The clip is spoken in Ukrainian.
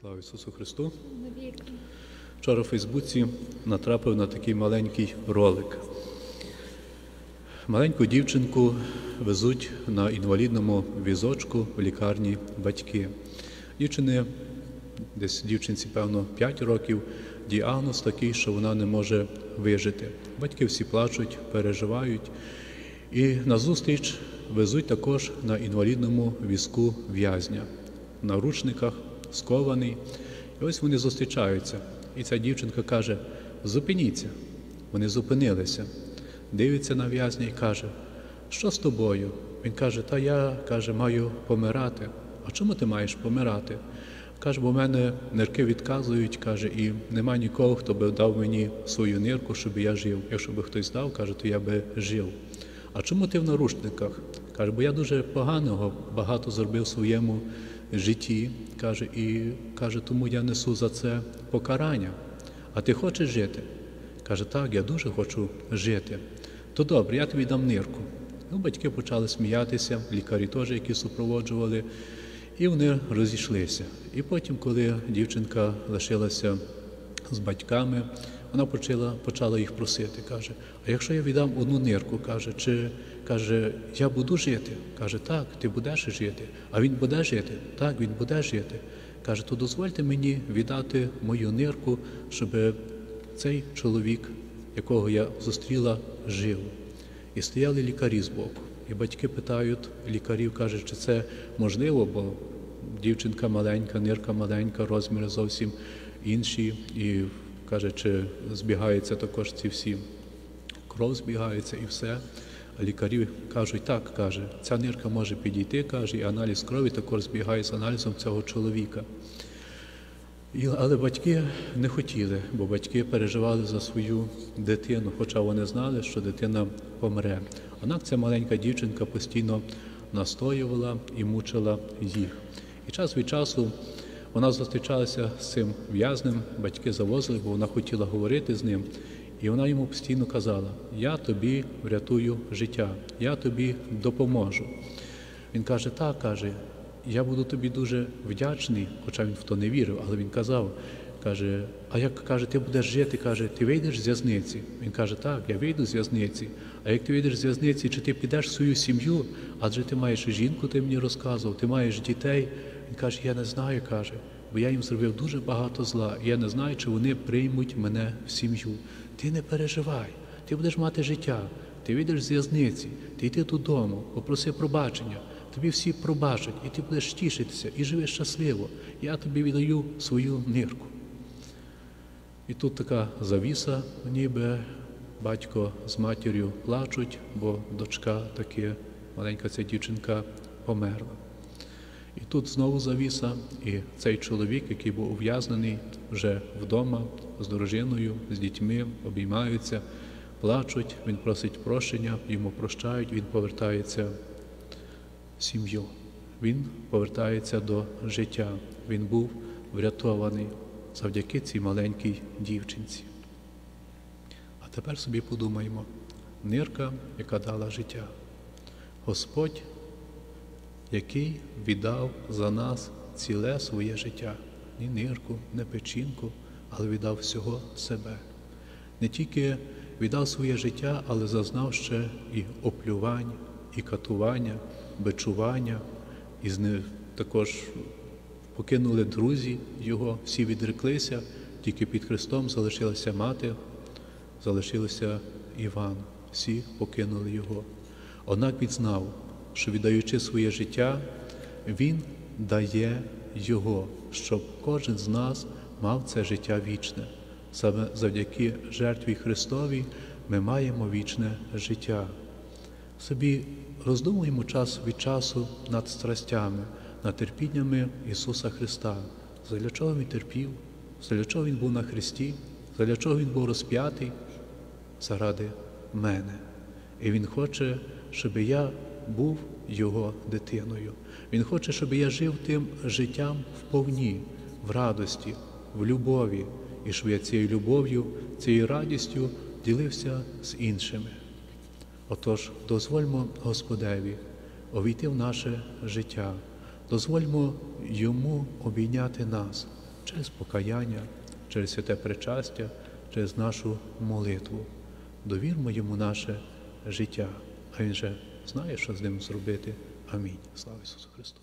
Слава Ісусу Христу! Вчора в Фейсбуці натрапив на такий маленький ролик. Маленьку дівчинку везуть на інвалідному візочку в лікарні батьки. Дівчини, десь дівчинці, певно, 5 років, діагноз такий, що вона не може вижити. Батьки всі плачуть, переживають. І назустріч везуть також на інвалідному візку в'язня, на ручниках, скований. І ось вони зустрічаються. І ця дівчинка каже: зупиніться. Вони зупинилися, дивиться на в'язня і каже, що з тобою? Він каже, та я каже, маю помирати. А чому ти маєш помирати? Каже, бо в мене нирки відказують, каже, і нема нікого, хто би дав мені свою нирку, щоб я жив. Якщо би хтось дав, каже, то я би жив. А чому ти в наручниках? Каже, бо я дуже поганого багато зробив своєму житті. Каже, і каже, тому я несу за це покарання. А ти хочеш жити? Каже, так, я дуже хочу жити. То добре, я тобі дам нирку. Ну, батьки почали сміятися, лікарі теж, які супроводжували, і вони розійшлися. І потім, коли дівчинка лишилася з батьками, вона почала почала їх просити. Каже: А якщо я віддам одну нирку, каже, чи каже, я буду жити? Каже, так, ти будеш жити. А він буде жити? Так, він буде жити. Каже, то дозвольте мені віддати мою нирку, щоб цей чоловік, якого я зустріла, жив. І стояли лікарі збоку. І батьки питають лікарів, кажуть, чи це можливо, бо дівчинка маленька, нирка маленька, розміри зовсім інші. І каже, чи збігаються також ці всі кров збігається і все. Лікарі кажуть, так, каже, ця нирка може підійти, каже, і аналіз крові також збігає з аналізом цього чоловіка. І, але батьки не хотіли, бо батьки переживали за свою дитину, хоча вони знали, що дитина помре. Однак ця маленька дівчинка постійно настоювала і мучила їх. І час від часу вона зустрічалася з цим в'язнем, батьки завозили, бо вона хотіла говорити з ним. І вона йому постійно казала: Я тобі врятую життя, я тобі допоможу. Він каже, так, каже, я буду тобі дуже вдячний, хоча він в то не вірив, але він казав, каже, а як каже, ти будеш жити, каже, ти вийдеш з в'язниці. Він каже, так, я вийду з в'язниці. А як ти вийдеш з в'язниці, чи ти підеш в свою сім'ю, адже ти маєш жінку, ти мені розказував, ти маєш дітей. Він каже, я не знаю, каже, бо я їм зробив дуже багато зла. І я не знаю, чи вони приймуть мене в сім'ю. Ти не переживай, ти будеш мати життя, ти вийдеш з в'язниці, ти йди додому, попроси пробачення. Тобі всі пробачать, і ти будеш тішитися, і живеш щасливо. Я тобі віддаю свою нирку. І тут така завіса, ніби батько з матір'ю плачуть, бо дочка таки, маленька ця дівчинка померла. І тут знову завіса, і цей чоловік, який був ув'язнений вже вдома з дружиною, з дітьми, обіймаються, плачуть, він просить прощення, йому прощають, він повертається в сім'ю. Він повертається до життя. Він був врятований завдяки цій маленькій дівчинці. А тепер собі подумаємо, нирка, яка дала життя. Господь який віддав за нас ціле своє життя, ні нирку, не печінку, але віддав всього себе. Не тільки віддав своє життя, але зазнав ще і оплювань, і катування, бичування, і з ним також покинули друзі його, всі відреклися, тільки під Христом залишилася мати, залишилося Іван, всі покинули його. Однак відзнав, що віддаючи своє життя, Він дає Його, щоб кожен з нас мав це життя вічне. Саме завдяки жертві Христовій ми маємо вічне життя. Собі роздумуємо час від часу над страстями, над терпіннями Ісуса Христа. Задля чого Він терпів, задля чого Він був на Христі, задля чого Він був розп'ятий заради мене. І Він хоче, щоб я був його дитиною. Він хоче, щоб я жив тим життям вповні, в радості, в любові, і щоб я цією любов'ю, цією радістю ділився з іншими. Отож, дозвольмо Господеві увійти в наше життя, дозвольмо йому обійняти нас, через покаяння, через святе причастя, через нашу молитву. Довірмо йому наше життя, а він же знає, що з ним зробити. Амінь. Слава Ісусу Христу!